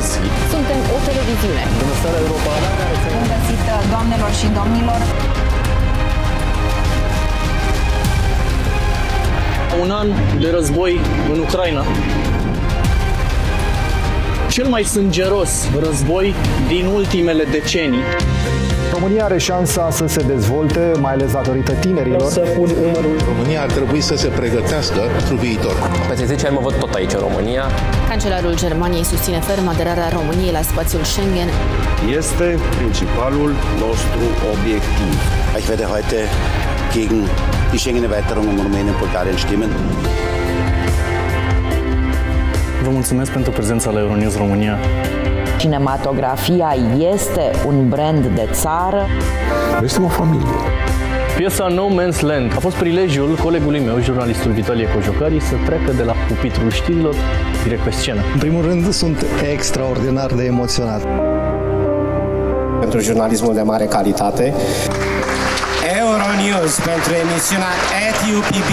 Sikorski. Suntem o televiziune. Bună seara, Europa! Bun găsit, doamnelor și domnilor! Un an de război în Ucraina. Cel mai sângeros război din ultimele decenii. România are șansa să se dezvolte, mai ales datorită tinerilor. Să pun umărul. România ar trebui să se pregătească pentru viitor. Peste 10 ani mă văd tot aici, în România. Cancelarul Germaniei susține ferm aderarea României la spațiul Schengen. Este principalul nostru obiectiv. Ich werde heute gegen die Schengen-Erweiterung um Rumänien und Bulgarien stimmen. Vă mulțumesc pentru prezența la Euronews România. Cinematografia este un brand de țară. Noi suntem o familie. Piesa No Man's Land a fost prilejul colegului meu, jurnalistul Vitalie Cojocari, să treacă de la pupitrul știrilor direct pe scenă. În primul rând, sunt extraordinar de emoționat. Pentru jurnalismul de mare calitate. Euronews pentru emisiunea at UPB.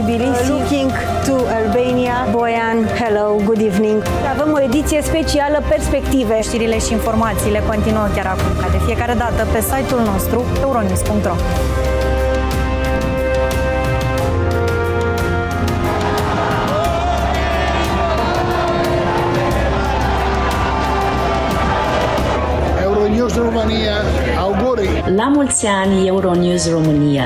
In Tbilisi, looking to Albania. Boyan, hello, good evening. Avem o ediție specială Perspective. Știrile și informațiile continuă chiar acum, ca de fiecare dată, pe site-ul nostru, euronews.ro. Euronews România, auguri! La mulți ani, Euronews România!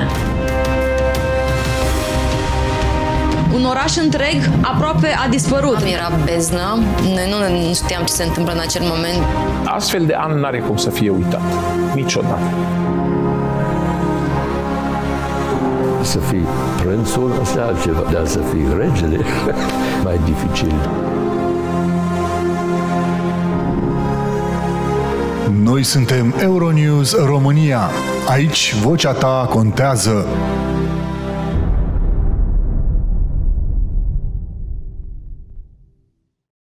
Un oraș întreg aproape a dispărut. Era beznă, noi nu, nu știam ce se întâmplă în acel moment. Astfel de an n-are cum să fie uitat. Niciodată. Să fii prințul, asta e altceva, dar să fii regele, mai dificil. Noi suntem Euronews România. Aici vocea ta contează.